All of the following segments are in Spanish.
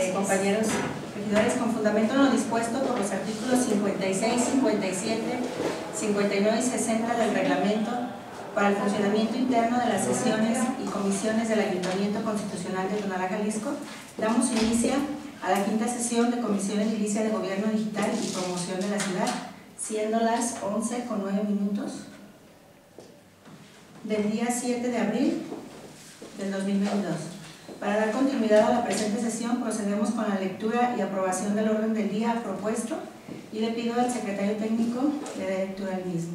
eh, compañeros regidores, con fundamento en lo dispuesto por los artículos 56, 57, 59 y 60 del reglamento para el funcionamiento interno de las sesiones y comisiones del Ayuntamiento Constitucional de Tonalá, Jalisco, damos inicio a la quinta sesión de Comisión Edilicia de Gobierno Digital y Promoción de la Ciudad, siendo las 11 con 9 minutos del día 7 de abril del 2022. Para dar continuidad a la presente sesión, procedemos con la lectura y aprobación del orden del día propuesto y le pido al secretario técnico le dé lectura al mismo.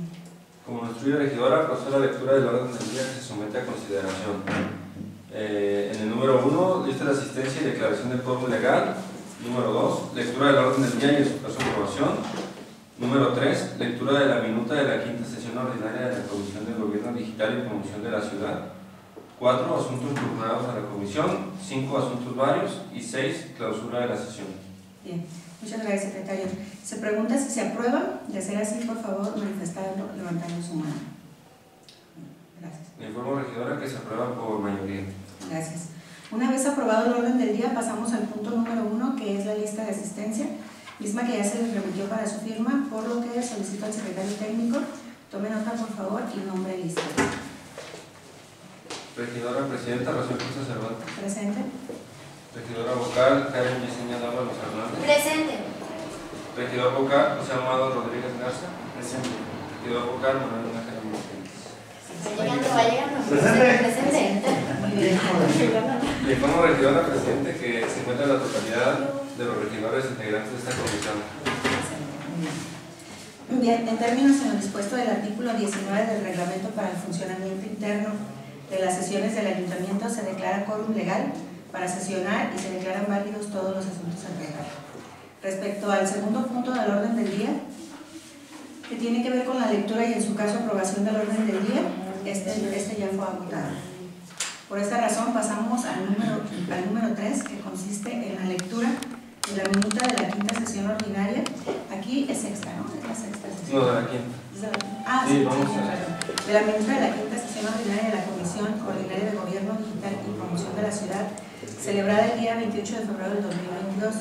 Como nuestra regidora, procedo a la lectura del orden del día que se somete a consideración. Eh, en el número 1, lista de asistencia y declaración de quórum legal. Número 2, lectura del orden del día y su aprobación. Número 3, lectura de la minuta de la quinta sesión ordinaria de la Comisión de Gobierno Digital y Promoción de la Ciudad. 4, asuntos turnados a la Comisión. 5, asuntos varios. Y 6, clausura de la sesión. Bien, muchas gracias, secretario. Se pregunta si se aprueba. De ser así, por favor, manifestarlo levantando su mano. Gracias. Le informo, regidora, que se aprueba por mayoría. Gracias. Una vez aprobado el orden del día, pasamos al punto número uno, que es la lista de asistencia, misma que ya se les remitió para su firma, por lo que solicito al secretario técnico, tome nota por favor y nombre lista. Regidora Presidenta, Rocío Cruz Cervantes. Presente. Regidora Vocal, Karen Yesenia Dávalos Hernández. Presente. Regidor Vocal, José Amado Rodríguez Garza. Presente. Regidor Vocal, Manuel Ángel Martínez. Va llegando, va llegando. Presente. Bien. Le informo, regidora Presidente, que se encuentra la totalidad de los regidores integrantes de esta comisión. Bien, en términos en lo dispuesto del artículo 19 del reglamento para el funcionamiento interno de las sesiones del ayuntamiento, se declara quórum legal para sesionar y se declaran válidos todos los asuntos tratar. Respecto al segundo punto del orden del día, que tiene que ver con la lectura y en su caso aprobación del orden del día, este, este ya fue agotado. Por esta razón pasamos al número, al número 3, que consiste en la lectura de la minuta de la quinta sesión ordinaria. Aquí es sexta, ¿no? Es la sexta sesión. No, de la quinta. Ah, Sí, sí, vamos sí, a-. De la minuta de la quinta de la Comisión Ordinaria de Gobierno Digital y Promoción de la Ciudad, celebrada el día 28 de febrero del 2022.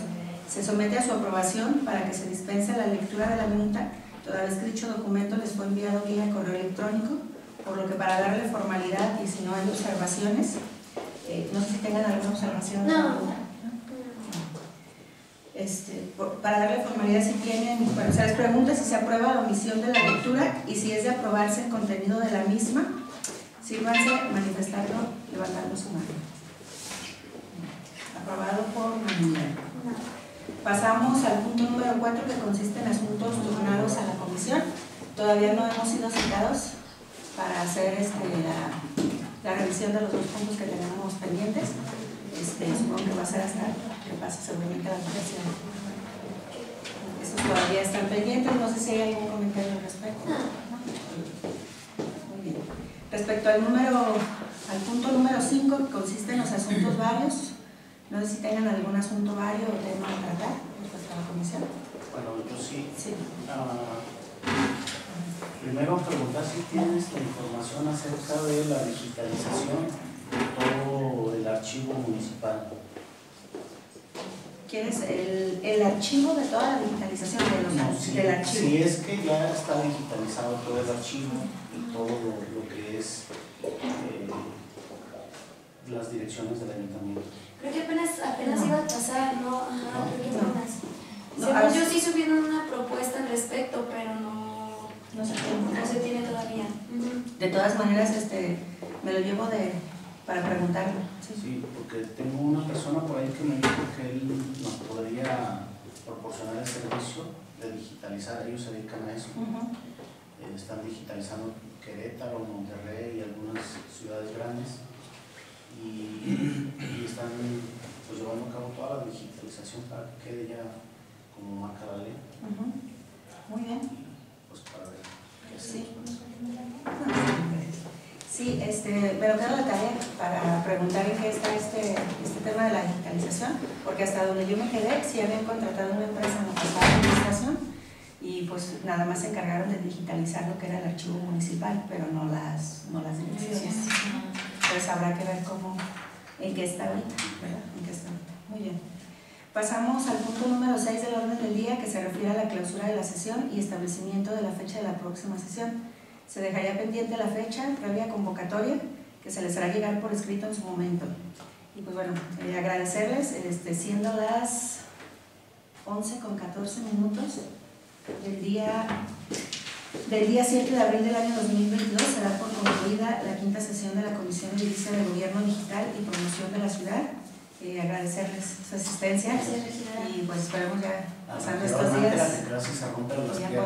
Se somete a su aprobación para que se dispense la lectura de la minuta, toda vez que dicho documento les fue enviado vía correo electrónico, por lo que para darle formalidad y si no hay observaciones, eh, no sé si tengan alguna observación. No. Este, por- para darle formalidad si tienen, bueno, se les pregunta si se aprueba la omisión de la lectura y si es de aprobarse el contenido de la misma, sírvanse manifestarlo levantando su mano. Aprobado por mayoría. Pasamos al punto número 4 que consiste en asuntos turnados a la comisión. Todavía no hemos sido citados para hacer este, la, revisión de los dos puntos que tenemos pendientes. Este, supongo que va a ser hasta que pase seguramente la votación. Estos todavía están pendientes, no sé si hay algún comentario al respecto. Respecto al número, al punto número 5, que consiste en los asuntos varios, no sé si tengan algún asunto vario o tema a tratar respecto a la comisión. Bueno, yo sí. Sí. ah, primero preguntar si tienes la información acerca de la digitalización de todo el archivo municipal. ¿Quieres el, el archivo de toda la digitalización de los, No, si, del archivo? si es que ya está digitalizado todo el archivo y todo lo, lo que es eh, las direcciones del ayuntamiento. Creo que apenas, apenas No. iba a pasar, ¿no? Ajá, No. creo que No. apenas. No, Según yo sí subieron una propuesta al respecto, pero no, No sé no se tiene todavía. Ujú. De todas maneras, este, me lo llevo de, para preguntarlo. Sí. Sí, porque tengo una persona por ahí que me dijo que él nos podría proporcionar el servicio de digitalizar, ellos se dedican a eso. Eh, están digitalizando Querétaro, Monterrey y algunas ciudades grandes y, y están pues, llevando a cabo toda la digitalización para que quede ya como marca la ley. Muy bien. y pues para ver qué Sí. Sí, este, me lo quedo de tarea para preguntar en qué está este, este tema de la digitalización, porque hasta donde yo me quedé, sí habían contratado una empresa en la administración y pues nada más se encargaron de digitalizar lo que era el archivo municipal, pero no las, no las direcciones. Entonces habrá que ver cómo, en qué está ahorita, ¿verdad? En qué está ahorita. Muy bien. Pasamos al punto número 6 del orden del día que se refiere a la clausura de la sesión y establecimiento de la fecha de la próxima sesión. Se dejaría pendiente la fecha previa convocatoria que se les hará llegar por escrito en su momento. Y pues bueno, eh, agradecerles, este, siendo las 11 con 14 minutos del día, del día 7 de abril del año 2022, se da por concluida la quinta sesión de la Comisión Edilicia de Gobierno Digital y Promoción de la Ciudad. Eh, agradecerles su asistencia Gracias, y pues esperemos ya pasando estos días. la democracia se rompe las Ya piernas.